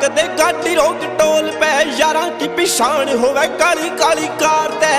ਕਦੇ ਗਾਡੀ ਰੋਕ ਟੋਲ ਪੈ ਯਾਰਾਂ ਕੀ ਪਿਛਾਣ ਹੋਵੇ ਕਾਲੀ ਕਾਲੀ ਕਾਰ ਤੇ